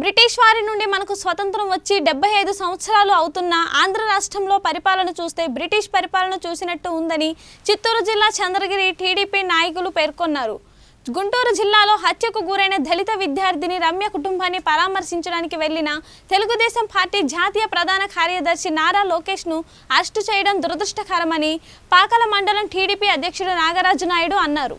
British వారి నుండి మనకు స్వతంత్రం వచ్చి డెబ్బై ఐదు సంవత్సరాలు అవుతున్న ఆంధ్ర రాష్ట్రంలో పరిపాలన చూస్తే బ్రిటిష్ పరిపాలన చూసినట్టు ఉందని చిత్తూరు జిల్లా చంద్రగిరి టీడీపీ నాయకులు పేర్కొన్నారు. గుంటూరు జిల్లాలో హత్యకు గురైన దళిత విద్యార్థిని రమ్య కుటుంబాన్ని పరామర్శించడానికి వెళ్ళిన తెలుగుదేశం పార్టీ జాతీయ ప్రధాన కార్యదర్శి నారా లోకేష్ను అరెస్టు చేయడం దురదృష్టకరమని పాకల మండలం టీడీపీ అధ్యక్షుడు నాగరాజు నాయుడు అన్నారు.